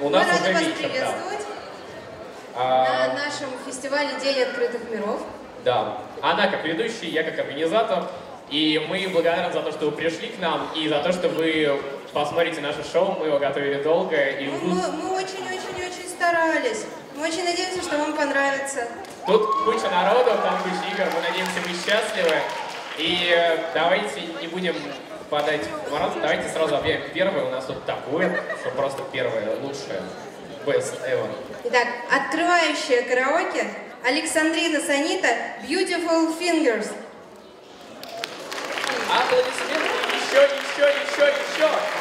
У нас Мы рады вас вечер, да. приветствовать А, на нашем фестивале День открытых миров. Да. Она как ведущий, я как организатор. И мы благодарны за то, что вы пришли к нам, и за то, что вы посмотрите наше шоу. Мы его готовили долго. И Ну, мы очень-очень-очень старались. Мы очень надеемся, что вам понравится. тут куча народу, там куча игр. Мы надеемся, вы счастливы. И э, давайте не будем подать в мороз. Давайте сразу объявим первое. У нас тут такое, что просто первое, лучшее. Best ever. Итак, открывающая караоке Александрина Санита Beautiful Fingers. Аплодисменты еще, еще, еще, еще.